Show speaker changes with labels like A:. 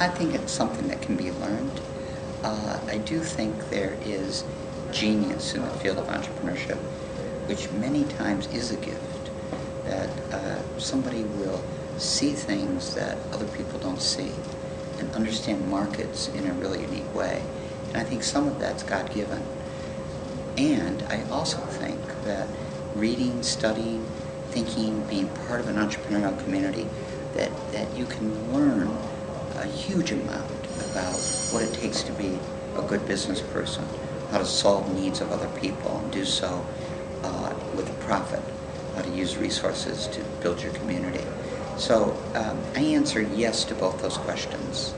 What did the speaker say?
A: I think it's something that can be learned. Uh, I do think there is genius in the field of entrepreneurship, which many times is a gift. That uh, somebody will see things that other people don't see and understand markets in a really unique way. And I think some of that's God given. And I also think that reading, studying, thinking, being part of an entrepreneurial community, that, that you can learn huge amount about what it takes to be a good business person, how to solve needs of other people and do so uh, with a profit, how to use resources to build your community. So um, I answer yes to both those questions.